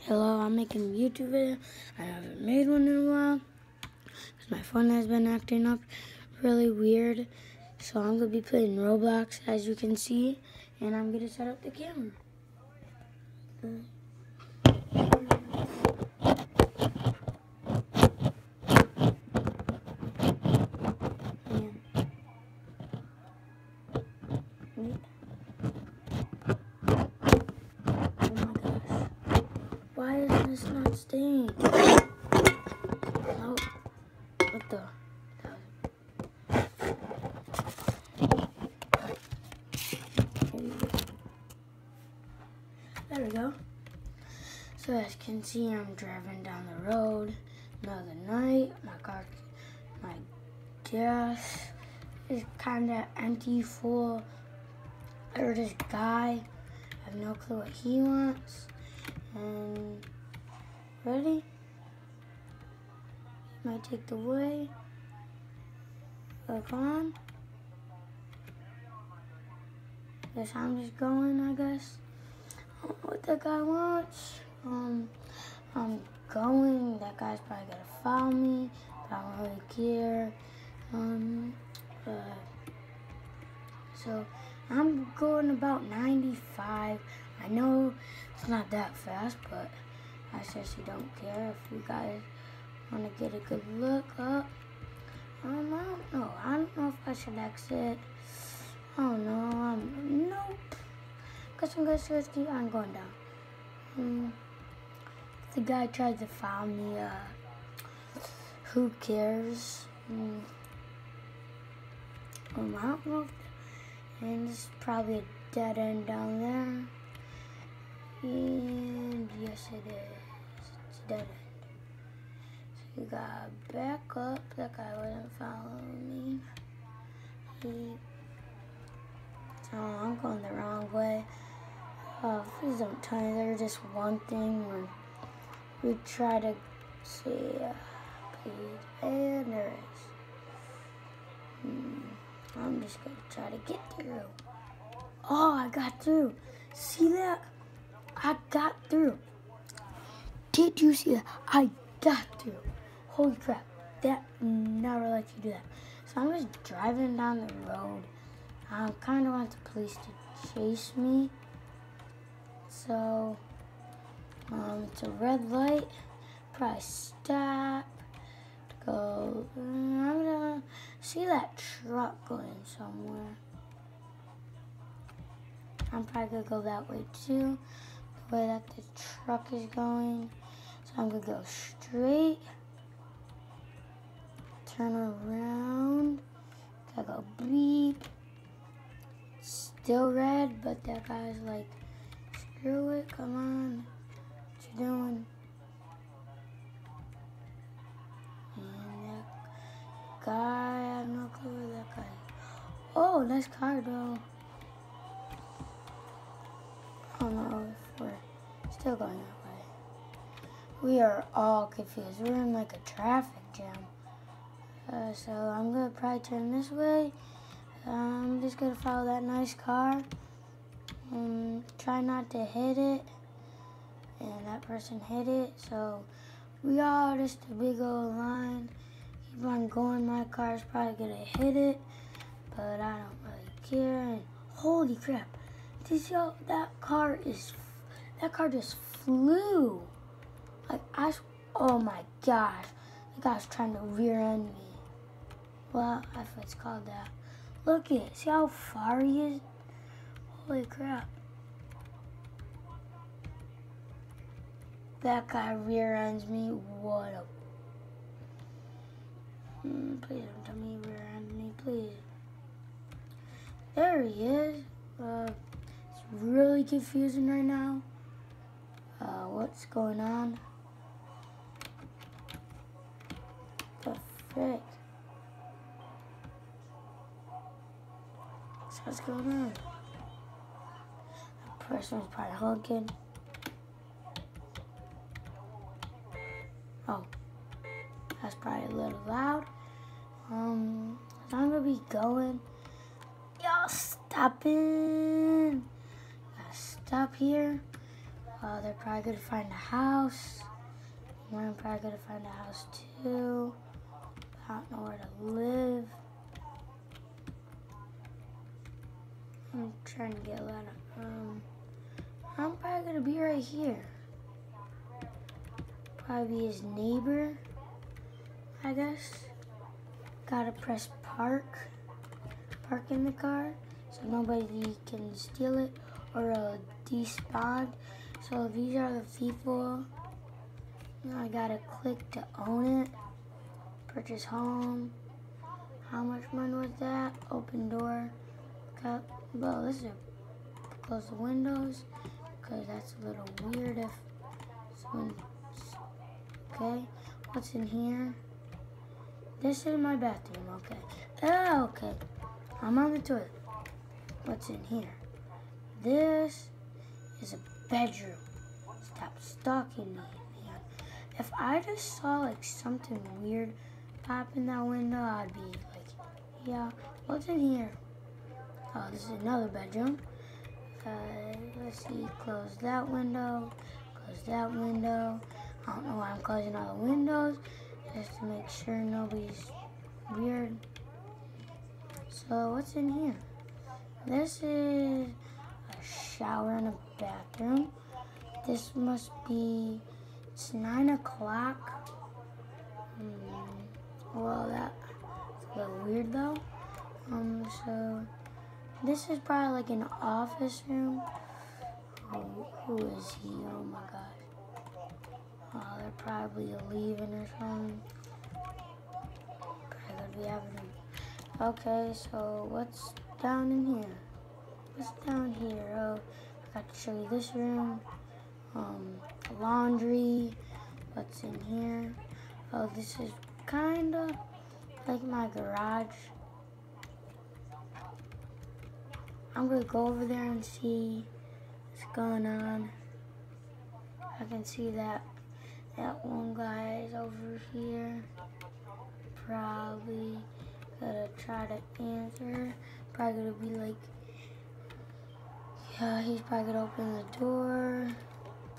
Hello, I'm making a YouTube video. I haven't made one in a while because my phone has been acting up really weird. So I'm going to be playing Roblox as you can see and I'm going to set up the camera. Why is Oh, what the? There we go. So as you can see, I'm driving down the road. Another night, my car, my gas is kind of empty, full. There's this guy. I have no clue what he wants. And ready? Might take the way. Look on. Guess I'm just going, I guess. What that guy wants. Um, I'm going. That guy's probably gonna follow me, but I don't really care. Um, but, so I'm going about 95. I know it's not that fast, but I seriously don't care if you guys want to get a good look up. Um, I don't know. I don't know if I should exit. I don't know. Nope. Guess I'm gonna just keep on going down. Um, the guy tried to follow me. Uh, who cares? Um, um, I don't know. If, and is probably a dead end down there. And yes, it is. It's dead end. So you gotta back up. That guy wasn't following me. He. Oh, I'm going the wrong way. Oh, please don't tell me there's just one thing where we try to see. Uh. And there is. Hmm. I'm just gonna try to get through. Oh, I got through. See that? I got through. Did you see that? I got through. Holy crap. That never lets you do that. So I'm just driving down the road. I kind of want the police to chase me. So, um, it's a red light. Probably stop. Go. I'm gonna see that truck going somewhere. I'm probably gonna go that way too The way that the truck is going. I'm gonna go straight, turn around, gotta go beep. Still red, but that guy's like, screw it, come on, what you doing? And that guy, I have no clue where that guy Oh, nice car though. No we're still going way. We are all confused. We're in like a traffic jam. Uh, so I'm gonna probably turn this way. I'm just gonna follow that nice car and try not to hit it. And that person hit it, so we all just a big old line. Keep on going. My car's probably gonna hit it, but I don't really care. And holy crap! Did y'all, that car is that car just flew. Like, I, oh my gosh. The guy's trying to rear end me. Well, if it's called that. Look at it. See how far he is? Holy crap. That guy rear ends me. What a. Mm, please don't tell me rear end me, please. There he is. Uh, it's really confusing right now uh, what's going on? The? So what's going on? The person's probably honking. Oh, that's probably a little loud. Um, I'm gonna be going. Y'all stopping. Stop here. Uh, they're probably gonna find a house. I'm probably gonna find a house too. I don't know where to live. I'm trying to get a lot of, um, I'm probably gonna be right here. Probably his neighbor, I guess. Gotta press park, park in the car, so nobody can steal it or uh, despawn. So these are the people. Now I gotta click to own it. Purchase home. How much money was that? Open door. Cut. Well, this is close the windows because that's a little weird if. Okay, what's in here? This is my bathroom. Okay. Oh, okay. I'm on the toilet. What's in here? This is a bedroom. Stop stalking me, man. If I just saw like something weird pop in that window, I'd be like, yeah, what's in here? Oh, this is another bedroom. Uh, let's see, close that window, close that window. I don't know why I'm closing all the windows, just to make sure nobody's weird. So what's in here? This is a shower and a bathroom. This must be, it's nine o'clock. Well, that's a little weird though. Um, so this is probably like an office room. Who, who is he? Oh my gosh. Oh, they're probably leaving or something. Probably be having. Okay, so what's down in here? What's down here? Oh, I got to show you this room. Um, laundry. What's in here? Oh, this is kind of like my garage. I'm gonna go over there and see what's going on. I can see that that one guy is over here. Probably gonna try to answer. Probably gonna be like, yeah, he's probably gonna open the door.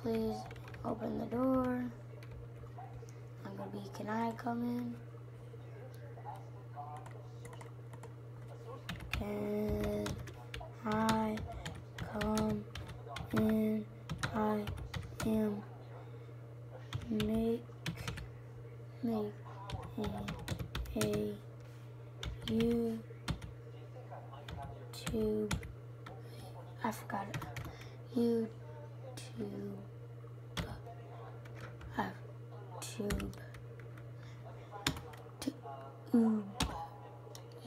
Please open the door. Can I come in? Can I come in? I am make make a, YouTube. I forgot it. YouTube. Uh, Tube.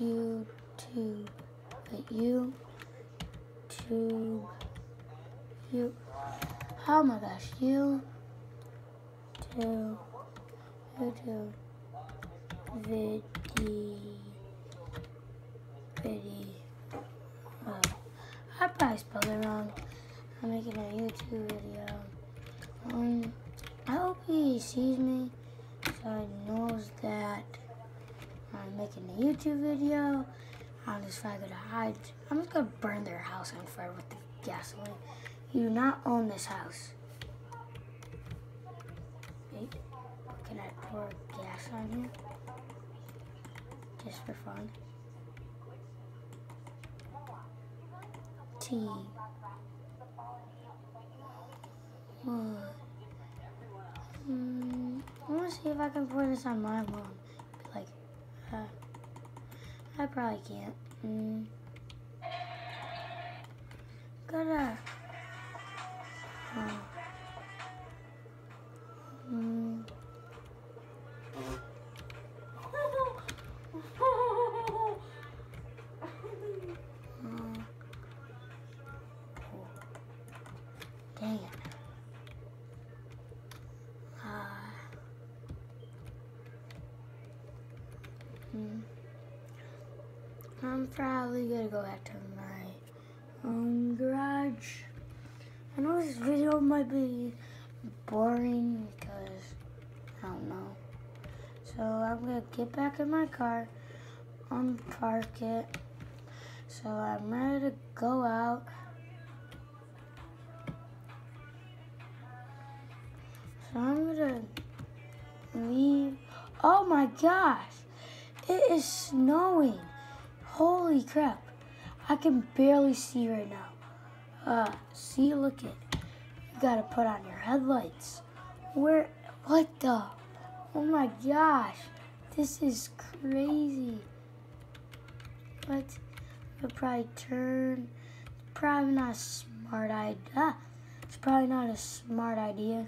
YouTube. You. Tube. You. Oh my gosh, you. Two. YouTube. Video. Video. Oh, I probably spelled it wrong. I'm making a YouTube video. Um, I hope he sees me so he knows that making a YouTube video. I'm just gonna hide. I'm just gonna burn their house on fire with the gasoline. You do not own this house. Wait, can I pour gas on here? Just for fun. T. What? Hmm, I want to see if I can pour this on my mom. Uh, I probably can't. Hmm. Gotta. Hmm. I'm probably gonna go back to my own garage. I know this video might be boring because I don't know. So I'm gonna get back in my car, unpark it. So I'm ready to go out. So I'm gonna leave. Oh my gosh, it is snowing. Holy crap. I can barely see right now. Uh, see, look it. You gotta put on your headlights. Where, what the? Oh my gosh, this is crazy. What? I'll probably turn. Probably not a smart idea. It's probably not a smart idea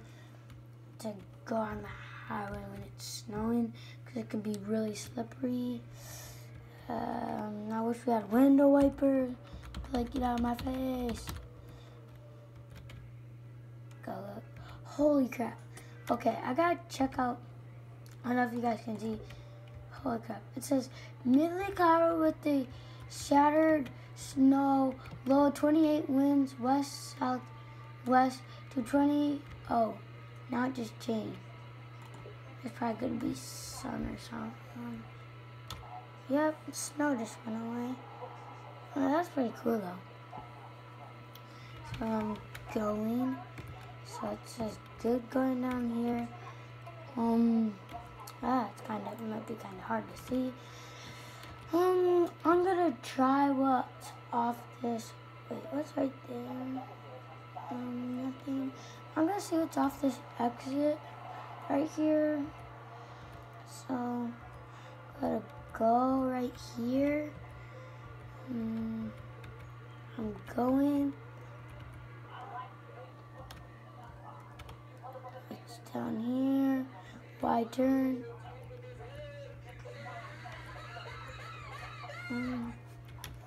to go on the highway when it's snowing because it can be really slippery. Um, I wish we had window wipers. Like, get out of my face. Go look. Holy crap. Okay, I gotta check out. I don't know if you guys can see. Holy crap. It says Midley covered with the shattered snow, low 28 winds, west, south, west to 20. Oh, now it just changed. It's probably gonna be sun or something. Yep, snow just went away. Oh, that's pretty cool though. So I'm going. So it says good going down here. Um, ah, it's kind of, it might be kind of hard to see. Um, I'm gonna try what's off this. Wait, what's right there? Um, nothing. I'm gonna see what's off this exit right here. So, gotta go right here. Mm, I'm going. It's down here. Wide turn. Um,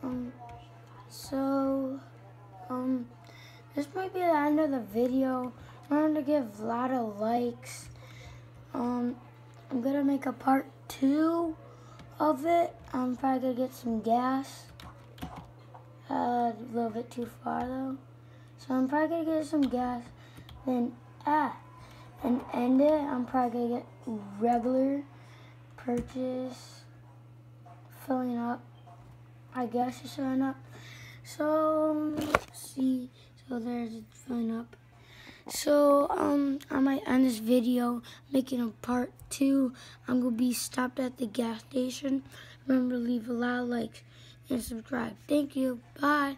um, so, um, this might be the end of the video. I'm going to give a lot of likes. Um, I'm to make a part two of it. I'm probably to get some gas. Uh, a little bit too far though. So I'm probably to get some gas. Then, ah, and end it. I'm probably to get regular purchase filling up. I guess it's filling up. So, um, see, so there's filling up. So, um, I might end this video making a part two. I'm going to be stopped at the gas station. Remember to leave a lot of likes and subscribe. Thank you. Bye.